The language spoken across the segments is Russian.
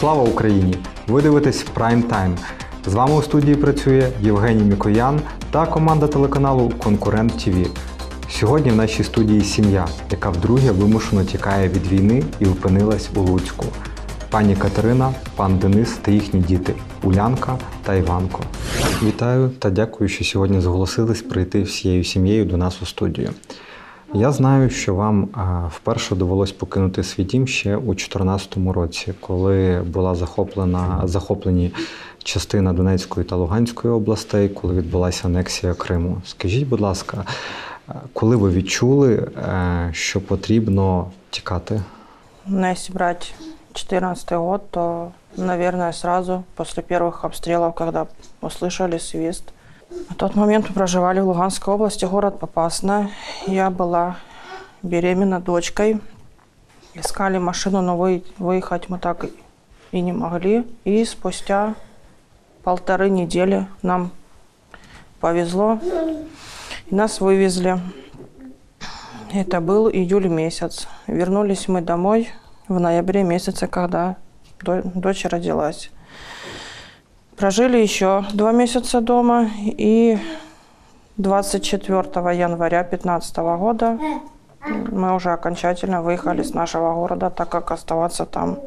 Слава Україні! Ви дивитесь Prime Time. З вами у студії працює Євгеній Мікоян та команда телеканалу Конкурент ТВ. Сьогодні в нашій студії сім'я, яка вдруге вимушено тікає від війни і опинилась у Луцьку. Пані Катерина, пан Денис та їхні діти Улянка та Іванко. Вітаю та дякую, що сьогодні зголосились прийти всією сім'єю до нас у студію. Я знаю, що вам вперше довелось покинути свій дім ще у 2014 році, коли була захоплена захоплені частина Донецької та Луганської областей, коли відбулася анексія Криму. Скажіть, будь ласка, коли ви відчули, е, що потрібно тікати? Если брать 2014 год, то, наверное, сразу после первых обстрелов, когда услышали свист. На тот момент мы проживали в Луганской области, город Попасна. Я была беременна дочкой. Искали машину, но вы- выехать мы так и не могли. И спустя полторы недели нам повезло, и нас вывезли. Это был июль месяц. Вернулись мы домой в ноябре месяце, когда до- дочь родилась. Прожили еще два месяца дома и 24 января 2015 года мы уже окончательно выехали с нашего города, так как оставаться там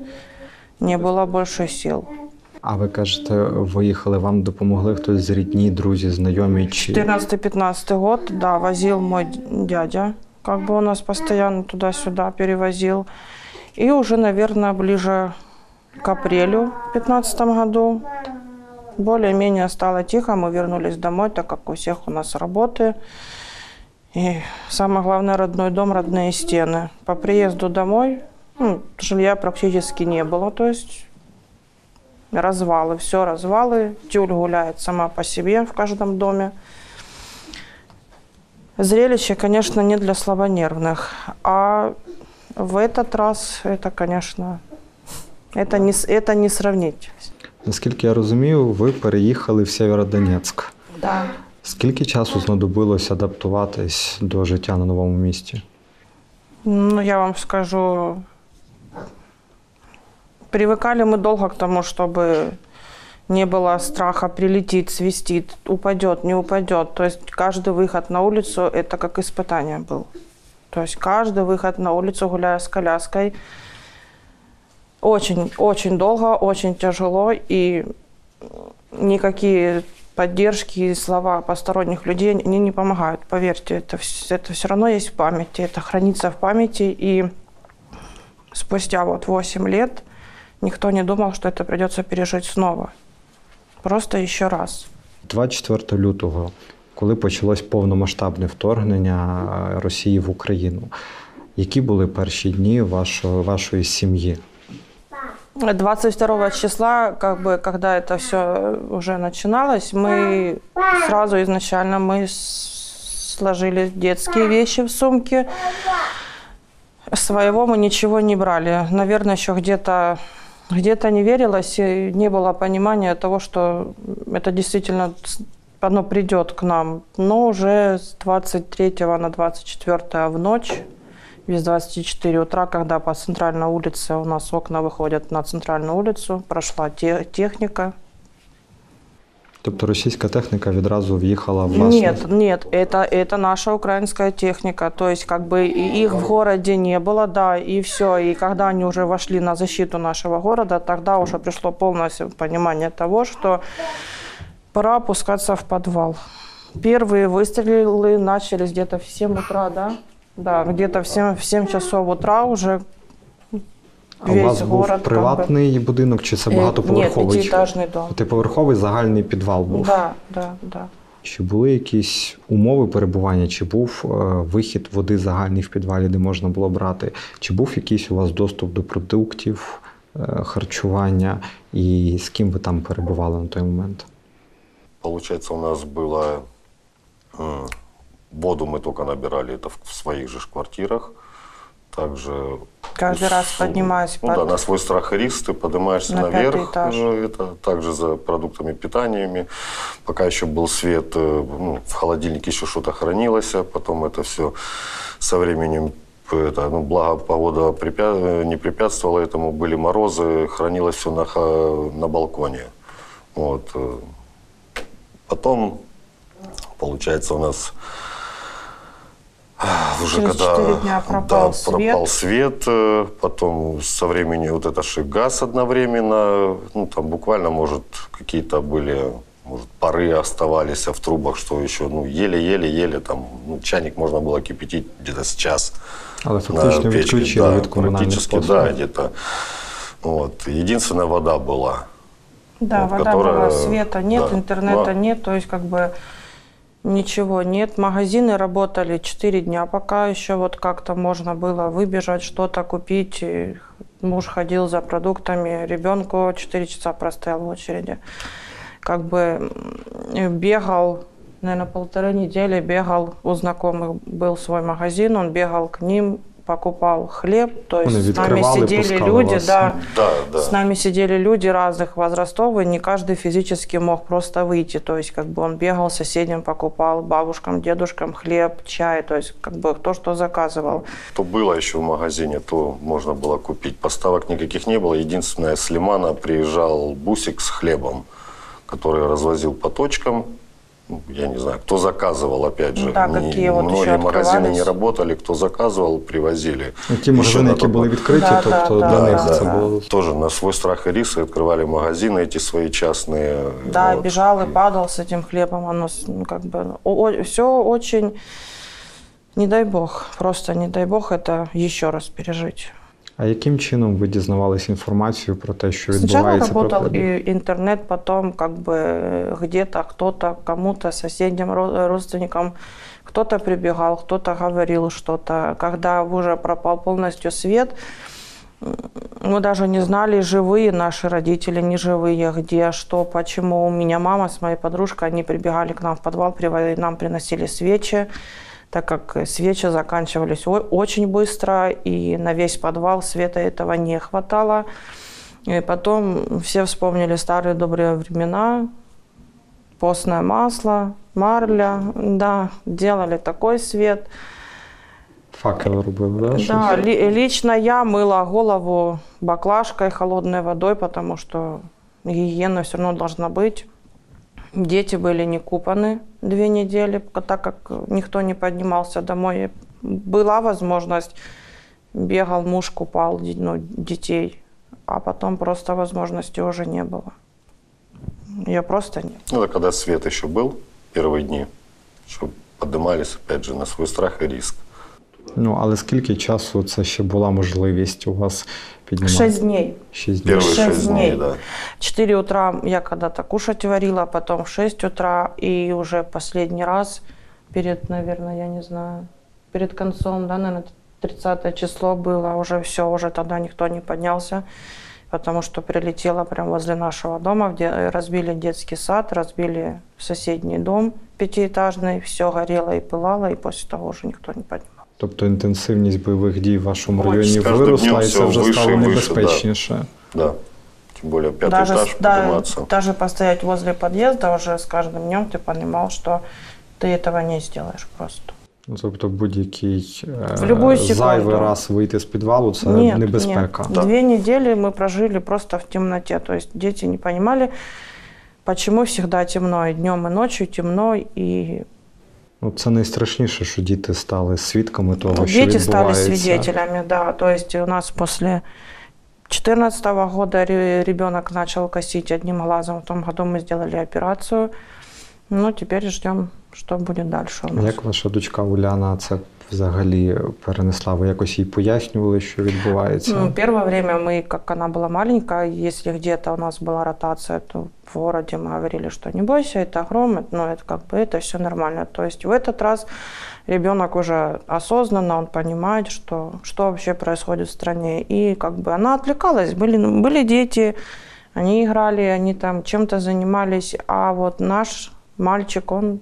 не было больше сил. А ви кажете, виїхали, вам допомогли хтось з рідні, друзі, знайомі чи 14-15 год, да, возил мой дядя, как бы он нас постоянно туда-сюда перевозил. И уже, наверное, ближе к апрелю в 15 году более-менее стало тихо, мы вернулись домой, так как у всех у нас работы. И самое главное, родной дом, родные стены. По приезду домой ну, жилья практически не было, то есть развалы, все развалы. Тюль гуляет сама по себе в каждом доме. Зрелище, конечно, не для слабонервных. А в этот раз это, конечно, это не, это не сравнить. наскільки я розумію, ви переїхали в Сєвєродонецьк. Да. Скільки часу знадобилось адаптуватись до життя на новому місці? Ну, я вам скажу, привыкали мы долго к тому, чтобы не было страха прилетит, свистит, упадет, не упадет. То есть каждый выход на улицу – это как испытание был. То есть каждый выход на улицу, гуляя с коляской, очень, очень долго, очень тяжело, и никакие поддержки и слова посторонних людей они не помогают. Поверьте, это, вс- это все равно есть в памяти, это хранится в памяти, и спустя вот 8 лет никто не думал, что это придется пережить снова. Просто еще раз. 24 лютого, коли почалось повномасштабне вторгнення е, Росії в Україну, які були перші дні вашої, вашої сім'ї? 22 числа, как бы, когда это все уже начиналось, мы сразу изначально мы сложили детские вещи в сумки. Своего мы ничего не брали. Наверное, еще где-то где-то не верилось и не было понимания того, что это действительно оно придет к нам. Но уже с 23 на 24 в ночь без 24 утра, когда по центральной улице у нас окна выходят на центральную улицу, прошла те- техника. Тобто російська техніка відразу в'їхала в вас? Нет, нет, это, это наша украинская техника. То есть как бы и их в городе не было, да, и все. И когда они уже вошли на защиту нашего города, тогда уже пришло полное понимание того, что пора опускаться в подвал. Первые выстрелы начались где-то в 7 утра, да? Да, где-то в 7, в 7 часов утра уже А у вас весь був город. как бы- приватний будинок чи це Э, багатоповерховий? Нет, пятиэтажный дом. П'ятиповерховий загальний підвал був. Да, да, да. Чи були якісь умови перебування, чи був е, вихід води загальний в підвалі, де можна було брати, чи був якийсь у вас доступ до продуктів, е, харчування, і з ким ви там перебували на той момент? Получается, у нас было м, воду мы только набирали это в в своих же квартирах. Также Каждый раз поднимаюсь ну, под- да, на свой страх и риск ты поднимаешься На наверх, этаж. э, это также за продуктами питаниями. Пока еще был свет, э, ну, в холодильнике еще что-то хранилось, а потом это все со временем это, ну, благо погода препя- не препятствовала этому, были морозы, хранилось все на, на балконе. Вот. э. Потом, получается, у нас уже Через когда дня пропал свет. пропал свет, э, потом со времени вот это же газ одновременно, ну там буквально, может, какие-то были, может, пары оставались в трубах, что еще, ну, еле-еле-еле, там, ну, чайник можно было кипятить где-то с час. Але на фактично печке, відключили да, від Практически, да, где-то. Вот. Единственная вода была. Да, Вот, вода которая- была, света нет, да. интернета Ну, нет, то есть как бы ничего нет. Магазины работали 4 дня, пока еще вот как-то можно было выбежать, что-то купить. Муж ходил за продуктами, ребенку 4 часа простоял в очереди. Как бы бегал, наверное, полторы недели бегал, у знакомых был свой магазин, он бегал к ним, покупал хлеб, то есть с нами сидели люди, вас. да, Да, да. с нами сидели люди разных возрастов, и не каждый физически мог просто выйти. То есть, как бы он бегал соседям, покупал бабушкам, дедушкам хлеб, чай, то есть, как бы кто что заказывал. То было еще в магазине, то можно было купить. Поставок никаких не было. Единственное, с Лимана приезжал бусик с хлебом, который развозил по точкам. Ну, Я не знаю, кто заказывал, опять же. Да, какие вот многие еще магазины не открывались. работали, кто заказывал, привозили. Ну, Ті Еще магазини, на які тот були момент. відкриті, Да, тобто да, для да, них да. це було. Тоже на свой страх и риск открывали магазины эти свои частные. Да, вот. бежал и падал с этим хлебом. Оно с- ну, как бы все очень, не дай бог, просто не дай бог это еще раз пережить. А яким чином ви дізнавалися інформацію про те, що Сначала відбувається? работал про и интернет, потом как бы э, где-то кто-то кому-то, соседям, ро- родственникам, кто-то прибегал, кто-то говорил что-то. Когда уже пропал полностью свет, м, мы даже не знали, живые наши родители, не живые, где, что, почему. У меня мама с моей подружкой, они прибегали к нам в подвал, приво- нам приносили свечи, Так как свечи заканчивались очень быстро, и на весь подвал света этого не хватало. И потом все вспомнили старые добрые времена, постное масло, марля, да, делали такой свет. Факел робили, да? Да, ли- лично я мыла голову баклажкой холодной водой, потому что гигиена все равно должна быть. Дети были не купаны две недели, так как никто не поднимался домой. Была возможность, бегал муж, купал ну, детей, а потом просто возможности уже не было. Ее просто нет. Ну, это когда свет еще был, первые дни, что поднимались, опять же, на свой страх и риск. Ну, але скільки часу це ще була можливість у вас піднімати? Шесть дней. Шість днів. Первые Шесть шесть дней, дней. да. 4 утра я когда-то кушать варила, потом в 6 утра, и уже последний раз перед, наверное, я не знаю, перед концом, да, наверное, 30 число было, уже все, уже тогда никто не поднялся, потому что прилетело прямо возле нашего дома, где разбили детский сад, разбили соседний дом пятиэтажный, все горело и пылало, и после того уже никто не поднимался. Тобто інтенсивність бойових дій в вашому Ой, районі з кожним виросла, днем і все це вже вище стало і вище, небезпечніше. Да. Тем более пятый даже, этаж да, подниматься. даже постоять возле подъезда уже с каждым днем ты понимал, что ты этого не сделаешь просто. Ну, Тобто будь-який е, В любую секунду. зайвий раз вийти з підвалу це нет, небезпека. нет. Да. Две недели мы прожили просто в темноте. То есть дети не понимали, почему всегда темно. И днем, и ночью темно. И Ну, це найстрашніше, що діти стали свідками того, що дети стали відбувається. свидетелями, да. То есть у нас после 2014 года ре- ребенок начал косить одним глазом. В том году мы сделали операцию. Ну, теперь ждем, что будет дальше у нас. Як ваша дочка Уляна це взагалі перенесла? Ви якось їй пояснювали, що відбувається? Ну, первое время мы, как она была маленькая, если где-то у нас была ротация, то в городе мы говорили, что не бойся, это гром, это- ну, это как бы это все нормально. То есть в этот раз ребенок уже осознанно, он понимает, что, что вообще происходит в стране. И как бы она отвлекалась. Были, ну, были дети, они играли, они там чем-то занимались, а вот наш мальчик, он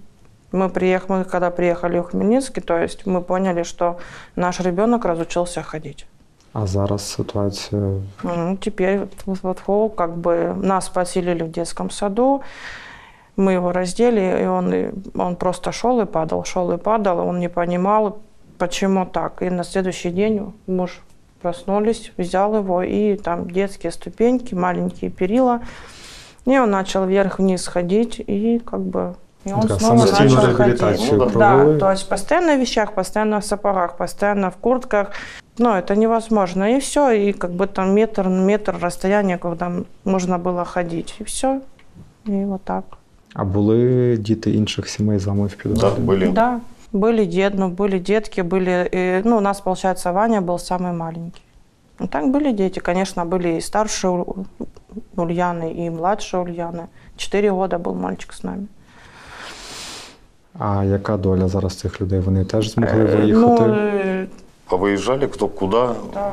мы, приехали, мы когда приехали в Хмельницкий, то есть мы поняли, что наш ребенок разучился ходить. А зараз ситуація Ну, теперь вот, как бы нас поселили в детском саду, мы его раздели, и он, он просто шел и падал, шел и падал, он не понимал, почему так. И на следующий день муж проснулись, взял его, и там детские ступеньки, маленькие перила. И он начал вверх-вниз ходить, и как бы и он Така снова самостійну начал реабілітацію ходить. Ну да, провели. то есть постоянно в вещах, постоянно в сапогах, постоянно в куртках. Но это невозможно. И все, и как бы там метр на метр расстояние, когда можно было ходить. И все. И вот так. А були діти інших сімей з вами в Да, підвалі? были. Да, были дед, ну, были детки, были, и, ну, у нас, получается, Ваня был самый маленький. Ну, так были дети, конечно, были и старше У- Ульяны, и младше Ульяны. Четыре года был мальчик с нами. А яка доля зараз цих людей? Вони теж змогли Э, виїхати? Ну, э, Повыезжали кто куда. Да.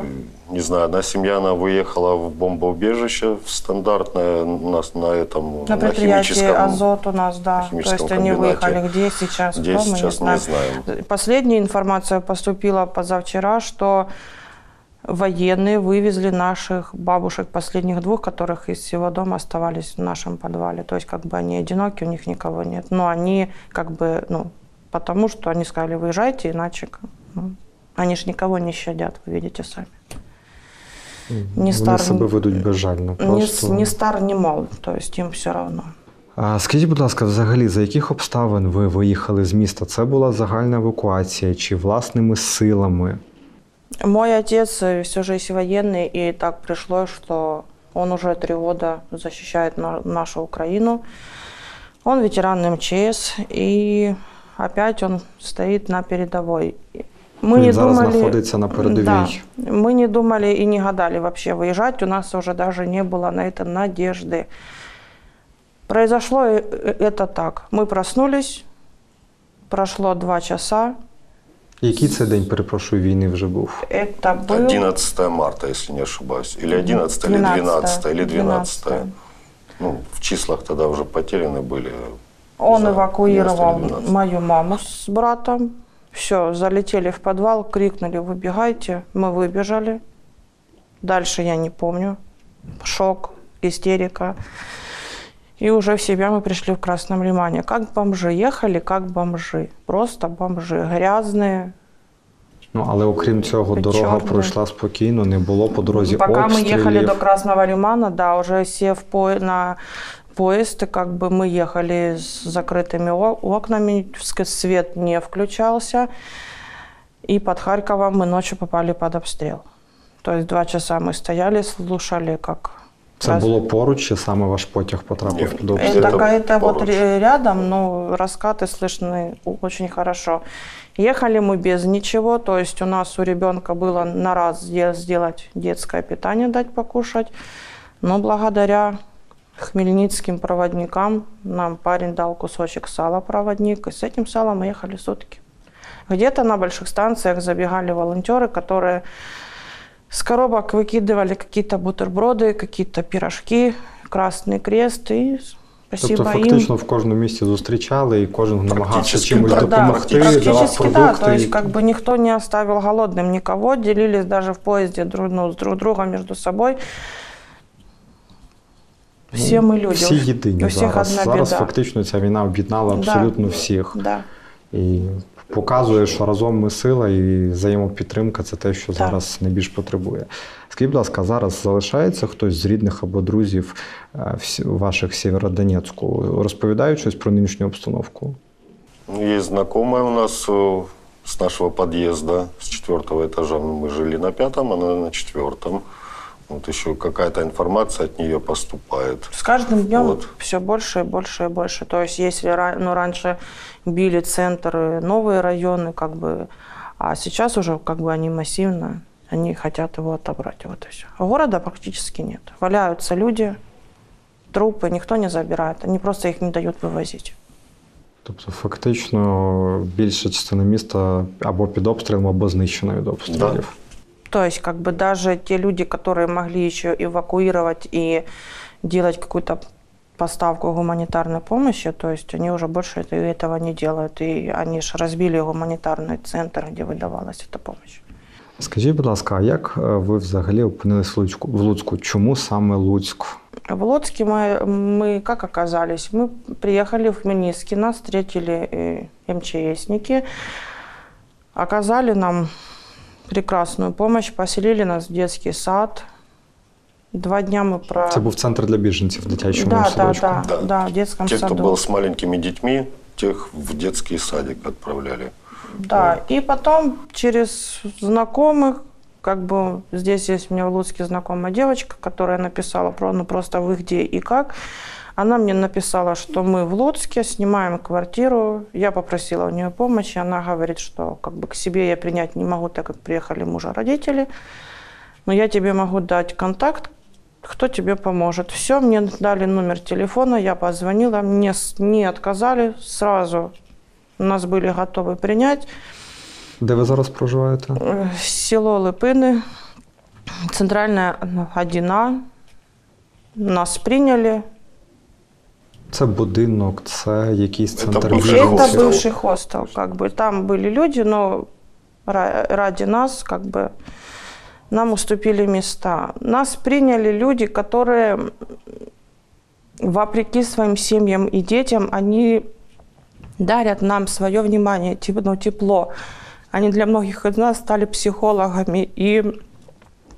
Не знаю, одна семья, она выехала в бомбоубежище в стандартное у нас на этом, на предприятии химическом. Азот у нас, да. То есть они выехали. Где сейчас, Где кто, мы сейчас, не не знаем. знаем. Последняя информация поступила позавчера, что военные вывезли наших бабушек, последних двух, которых из всего дома оставались в нашем подвале. То есть как бы они одиноки, у них никого нет. Но они как бы, ну, потому что они сказали, выезжайте, иначе ну, они же никого не щадят, вы видите сами. не Вони стар- себе ведуть безжально. Ни, Просто... с- ни стар, ни мал, то есть им все равно. А скажіть, будь ласка, взагалі, за яких обставин ви виїхали з міста? Це була загальна евакуація чи власними силами? Мой отец э, всю жизнь военный, и так пришлось, что он уже три года защищает на- нашу Украину. Он ветеран МЧС, и опять он стоит на передовой. Мы Він не зараз думали, знаходиться на передовій. Да, мы не думали и не гадали вообще выезжать. У нас уже даже не было на это надежды. Произошло э, это так. Мы проснулись, прошло два часа. Який це день, перепрошую, війни вже був? Это был... 11 марта, если не ошибаюсь. Или 11, или 12, или 12. 12. Ну, в числах тогда уже потеряны были. Он Не знаю, эвакуировал 11 или 12. мою маму с братом. Все, залетели в подвал, крикнули, выбегайте. Мы выбежали. Дальше я не помню. Шок, истерика. И уже в себя мы пришли в Красном Лимане. Как бомжи. Ехали как бомжи. Просто бомжи. Грязные. Ну, але окрім цього, дорога Чорний. пройшла спокійно, не було по дорозі Пока мы обстрілів. ехали до Красного Лимана, да, уже сев по- на поезд, и как бы мы ехали с закрытыми о- окнами, ск- свет не включался. И под Харьковом мы ночью попали под обстрел. То есть два часа мы стояли, слушали, как... Це раз- було поруч, чи саме ваш потяг потрапив Ні, під Это, обстріл? Это это вот поруч. ре- рядом, но раскаты слышны очень хорошо. Ехали мы без ничего, то есть у нас у ребенка было на раз сде- сделать детское питание, дать покушать. Но благодаря хмельницким проводникам нам парень дал кусочек сала проводник, и с этим салом мы ехали сутки. Где-то на больших станциях забегали волонтеры, которые с коробок выкидывали какие-то бутерброды, какие-то пирожки, Красный Крест и спасибо Тобто, им. фактично в кожному місті зустрічали і кожен намагався Практично, чимось да, допомогти, да, давав практически да, продукти. то есть как бы никто не оставил голодным никого, делились даже в поезде друг, ну, с друг другом между собой. Все мы люди. Всі єдині У всіх зараз. одна Зараз біда. фактично ця війна об'єднала Да. абсолютно всіх. Да. І показує, що разом ми сила і взаємопідтримка це те, що Так. зараз найбільш потребує. Скажіть, будь ласка, зараз залишається хтось з рідних або друзів е, всі- ваших в Сєвєродонецьку? Розповідають щось про нинішню обстановку? Ну, Есть знакомая у нас э, с нашего подъезда, с четвертого этажа. Мы жили на пятом, она на четвертом. Вот еще какая-то информация от нее поступает. С каждым днем Вот. все больше и больше и больше. То есть если ра- ну, раньше били центры, новые районы, как бы, а сейчас уже как бы они массивно, они хотят его отобрать. Вот и все. Города практически нет. Валяются люди, трупы, никто не забирает. Они просто их не дают вывозить. Тобто, фактично, більша частина міста або під обстрілом, або знищена від обстрілів. То есть как бы даже те люди, которые могли еще эвакуировать и делать какую-то поставку гуманитарной помощи, то есть они уже больше это- этого не делают. И они же разбили гуманитарный центр, где выдавалась эта помощь. Скажіть, будь ласка, а як е, ви взагалі опинились в Луцьку? В Луцьку? Чому саме Луцьк? В Луцке мы, мы как оказались? Мы приехали в Хмельницкий, нас встретили э, МЧСники. Оказали нам прекрасную помощь, поселили нас в детский сад. Два дня мы про... Це був центр для біженців в дитячому да, да, садочку. да, Да. да, в детском Те, кто саду. был с маленькими детьми, тех в детский садик отправляли. Да, и потом через знакомых, как бы здесь есть у меня в Луцке знакомая девочка, которая написала про, ну, просто вы где и как. Она мне написала, что мы в Луцке снимаем квартиру. Я попросила у нее помощи. Она говорит, что как бы к себе я принять не могу, так как приехали мужа родители. Но я тебе могу дать контакт, кто тебе поможет. Все, мне дали номер телефона, я позвонила, мне не отказали сразу. Нас были готовы принять. Де ви зараз проживаєте? Э, Село Липины, центральная 1А. Нас приняли. Це будинок, це якийсь Це центр хостел. бывший хостел. Как бы. Там были люди, но ра- ради нас как бы нам уступили места. Нас приняли люди, которые, вопреки своим семьям и детям, они дарят нам свое внимание, ну, тепло. Они для многих из нас стали психологами, и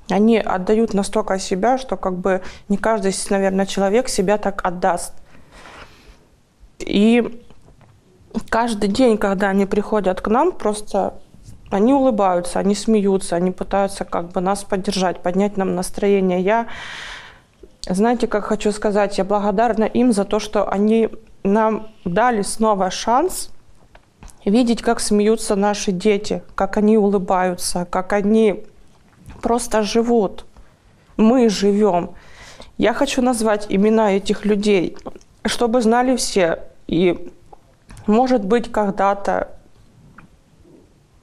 они отдают настолько себя, что как бы не каждый, наверное, человек себя так отдаст. И каждый день, когда они приходят к нам, просто они улыбаются, они смеются, они пытаются как бы нас поддержать, поднять нам настроение. Я, знаете, как хочу сказать, я благодарна им за то, что они нам дали снова шанс видеть, как смеются наши дети, как они улыбаются, как они просто живут. Мы живем. Я хочу назвать имена этих людей, чтобы знали все. И, может быть, когда-то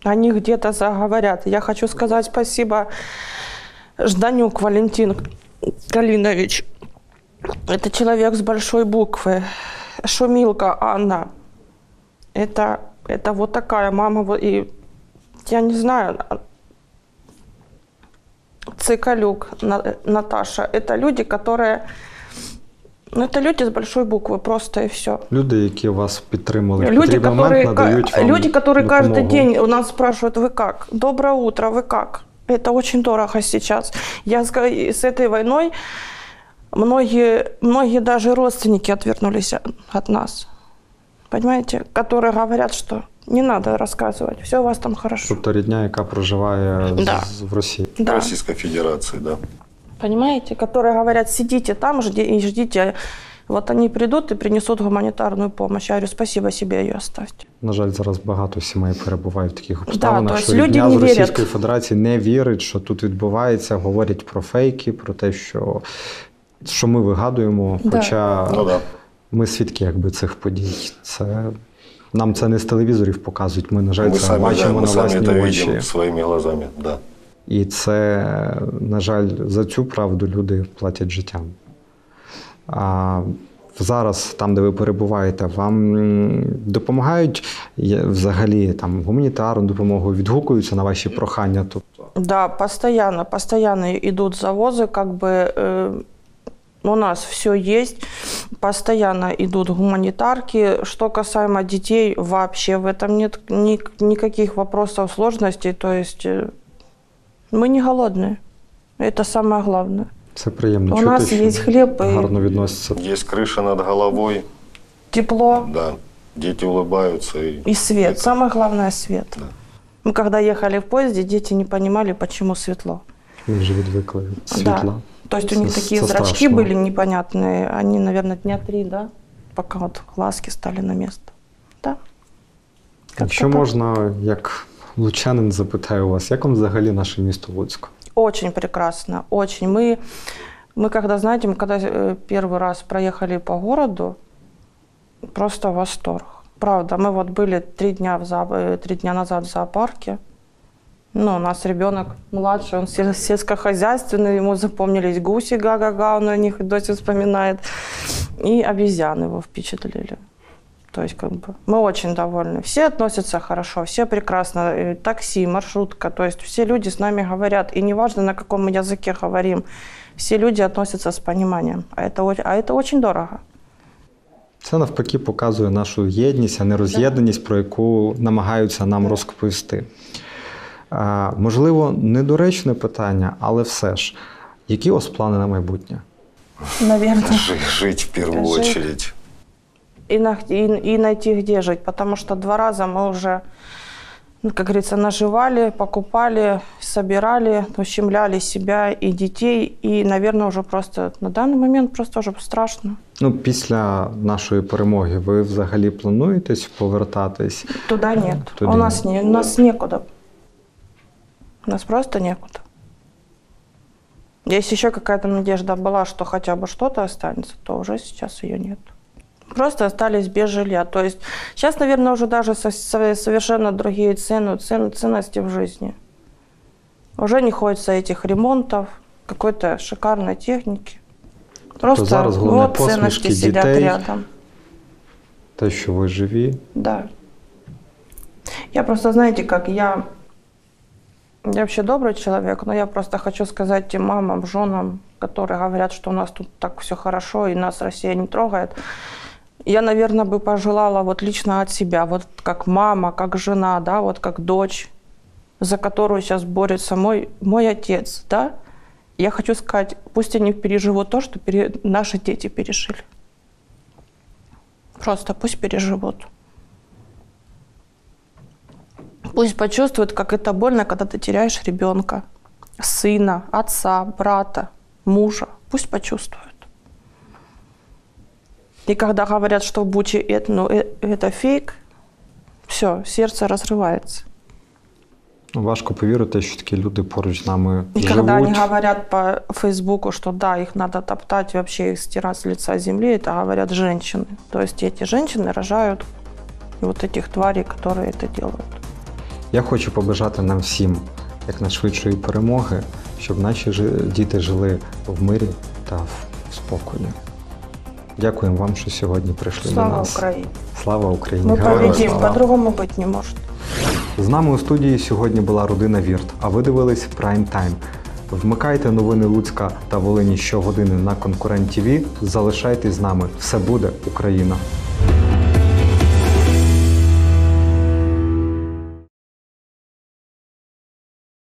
они где-то заговорят. Я хочу сказать спасибо Жданюк Валентин Калинович. Это человек с большой буквы. Шумилка Анна. Это, это вот такая мама. вот И я не знаю, Цикалюк На- Наташа. Это люди, которые... Ну, это люди с большой буквы, просто и все. Люди, які вас підтримали в Люди, потрібний момент, которые, надають ка- вам люди, которые каждый допомогу. день у нас спрашивают, вы как? Доброе утро, вы как? Это очень дорого сейчас. Я с, с этой войной многие, многие даже родственники отвернулись от, от нас. Понимаете? Которые говорят, что не надо рассказывать, все у вас там хорошо. Тобто рідня, яка проживає з- Да. з- в Росії. Да. Российской Федерации, да. Понимаете? Которые говорят, сидите там жди, и ждите. Вот они придут и принесут гуманитарную помощь. Я говорю, спасибо себе ее оставьте. На жаль, зараз багато сімей перебувають в таких обставинах, то що есть люди рідня не з вірять. Російської Федерації не вірить, що тут відбувається, говорять про фейки, про те, що, що ми вигадуємо. Да. Хоча Ну да. ми свідки якби, цих подій. Це, нам це не з телевізорів показують, ми, на жаль, Мы це сами, да, бачимо мы на сами власні это очі. видим своими глазами, да. І це, на жаль, за цю правду люди платять життям. А зараз, там, де ви перебуваєте, вам м, допомагають є- взагалі там гуманітарну допомогу, відгукуються на ваші прохання. Тобто Да, постоянно, постоянно идут завозы, как бы э, у нас все есть, постоянно идут гуманитарки. Что касаемо детей, вообще в этом нет ни- никаких вопросов, сложностей. То есть э, мы не голодные. Это самое главное. це приємно У чути, нас що є хліб і- гарно відносяться. Есть крыша над головой, Тепло да. Дети улыбаются. И... и свет. Это- Самое главное свет. Да. Мы когда ехали в поезде, дети не понимали, почему светло. Ми вже відвикли від світла. Да. То есть у них Це- такие це зрачки страшно. были непонятные. Они, наверное, дня три, да? Пока вот глазки стали на место. Да. Как-то Якщо так. можна, як лучанин запитаю вас, як вам взагалі наше місто Луцьк? Очень прекрасно, очень. Мы, мы когда, знаете, мы когда э, первый раз проехали по городу, просто восторг. Правда, мы вот были три дня, в зоо- э, три дня назад в зоопарке. Ну, у нас ребенок младший, он сел- сельскохозяйственный, ему запомнились гуси га-га-га, он о них и до сих вспоминает. И обезьяны его впечатлили. То есть, как бы, мы очень довольны. Все относятся хорошо, все прекрасно. Э, Такси, маршрутка, то есть все люди с нами говорят. И неважно, на каком мы языке говорим, все люди относятся с пониманием. А это, о- а это очень дорого. Це навпаки показує нашу єдність, а не роз'єднаність, про яку намагаються нам розповісти. А, можливо, недоречне питання, але все ж, які у вас плани на майбутнє? Наверное. Жи- Жить в первую Жить. очередь. И, на- и- и найти, где жить. Потому что два раза мы уже, ну, как говорится, наживали, покупали, собирали, ущемляли себя и детей. И, наверное, уже просто на данный момент просто уже страшно. Ну, після нашої перемоги ви взагалі плануєтесь повертатись? Туда нет. Туда у нас, не, у нас некуда. У нас просто некуда. Если еще какая-то надежда была, что хотя бы что-то останется, то уже сейчас ее нет. Просто остались без жилья. То есть сейчас, наверное, уже даже со- со- совершенно другие цены, цены, ценности в жизни. Уже не хочется этих ремонтов, какой-то шикарной техники. Просто зараз головне вот ценности посмішки сидят дітей. рядом. Те, що ви живі, Да. Я просто, знаете, как я... Я вообще добрый человек, но я просто хочу сказать тем мамам, женам, которые говорят, что у нас тут так все хорошо и нас Россия не трогает. Я, наверное, бы пожелала вот лично от себя, вот как мама, как жена, да, вот как дочь, за которую сейчас борется мой, мой отец, да. Я хочу сказать, пусть они переживут то, что пере- наши дети пережили. Просто пусть переживут. Пусть почувствуют, как это больно, когда ты теряешь ребенка, сына, отца, брата, мужа. Пусть почувствуют. И когда говорят, что в Буче это, ну, э- это фейк, все, сердце разрывается. важко повірити, що такі люди поруч з нами И когда они живуть. говорят по Фейсбуку, что да, их надо топтать, вообще их стирать с лица земли, это говорят женщины. То есть эти женщины рожают вот этих тварей, которые это делают. Я хочу побажати нам всім якнайшвидшої перемоги, щоб наші жи- діти жили в мирі та в спокої. Дякуємо вам, що сьогодні прийшли до Слава нас. Слава Україні! Мы Героям победим, слава! по-другому бути не может. З нами у студії сьогодні була родина Вірт, а ви дивились Прайм Тайм. Вмикайте новини Луцька та Волині щогодини на Конкурент ТВ. Залишайтесь з нами. Все буде Україна!